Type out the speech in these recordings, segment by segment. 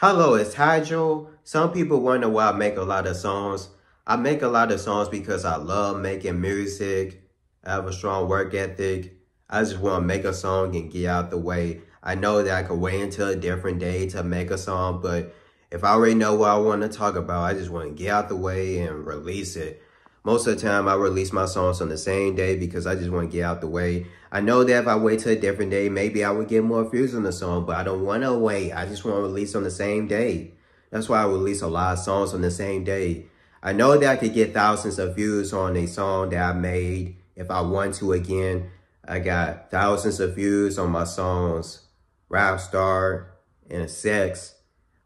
Hello, it's Hydro. Some people wonder why I make a lot of songs. I make a lot of songs because I love making music. I have a strong work ethic. I just want to make a song and get out the way. I know that I could wait until a different day to make a song, but if I already know what I want to talk about, I just want to get out the way and release it. Most of the time, I release my songs on the same day because I just want to get out the way. I know that if I wait till a different day, maybe I would get more views on the song, but I don't want to wait. I just want to release on the same day. That's why I release a lot of songs on the same day. I know that I could get thousands of views on a song that I made if I want to again. I got thousands of views on my songs, Rap Star and Sex.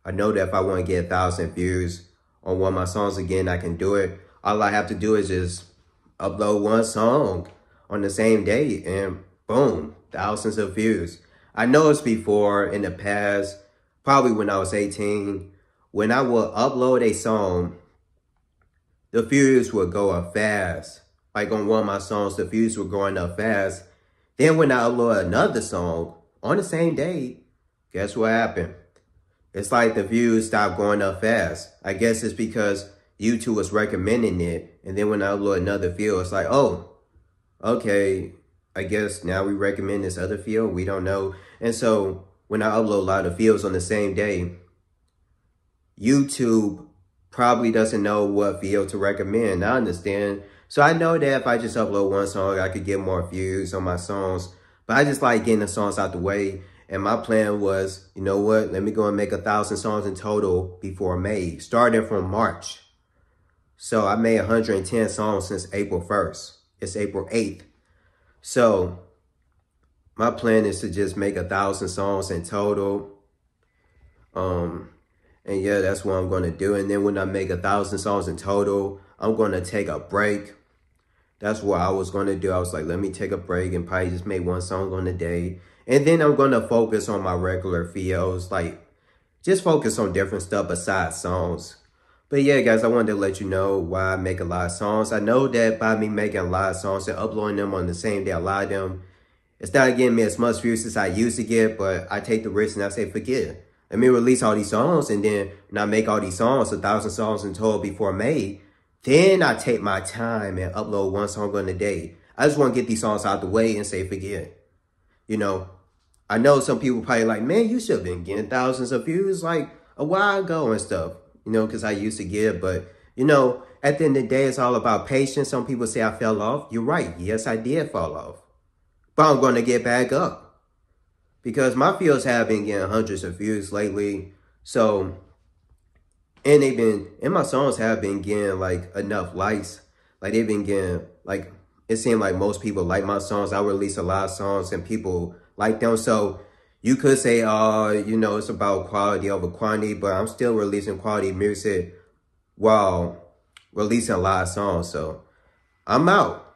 I know that if I want to get a thousand views on one of my songs again, I can do it all I have to do is just upload one song on the same day and boom, thousands of views. I noticed before in the past, probably when I was 18, when I would upload a song, the views would go up fast. Like on one of my songs, the views were going up fast. Then when I upload another song on the same day, guess what happened? It's like the views stopped going up fast. I guess it's because YouTube was recommending it. And then when I upload another field, it's like, oh, okay, I guess now we recommend this other field. We don't know. And so when I upload a lot of fields on the same day, YouTube probably doesn't know what field to recommend. I understand. So I know that if I just upload one song, I could get more views on my songs. But I just like getting the songs out the way. And my plan was, you know what? Let me go and make a thousand songs in total before May, starting from March. So I made 110 songs since April 1st. It's April 8th. So my plan is to just make a thousand songs in total. Um, and yeah, that's what I'm going to do. And then when I make a thousand songs in total, I'm going to take a break. That's what I was going to do. I was like, let me take a break and probably just make one song on the day. And then I'm going to focus on my regular fields, like just focus on different stuff besides songs. But yeah, guys, I wanted to let you know why I make a lot of songs. I know that by me making a lot of songs and uploading them on the same day, a lot of them, it's not getting me as much views as I used to get, but I take the risk and I say, forget Let me release all these songs and then when I make all these songs, a thousand songs in total before May, then I take my time and upload one song on a day. I just want to get these songs out the way and say, forget. You know, I know some people probably like, man, you should have been getting thousands of views like a while ago and stuff you know, because I used to give. But, you know, at the end of the day, it's all about patience. Some people say I fell off. You're right. Yes, I did fall off. But I'm going to get back up. Because my fields have been getting hundreds of views lately. So, and they've been, and my songs have been getting like enough likes. Like they've been getting, like, it seemed like most people like my songs. I release a lot of songs and people like them. So you could say, uh, you know, it's about quality over quantity, but I'm still releasing quality music while releasing a lot of songs. So I'm out.